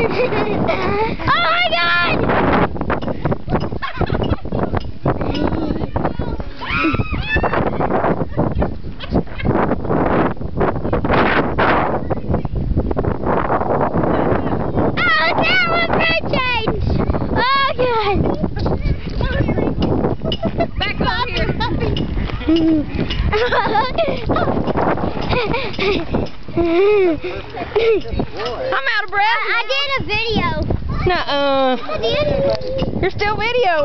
oh my god! Oh, that was for change! Oh god! Back on here. Oh, I'm out of breath. I did a video. Nuh-uh. I did. You're still videoing.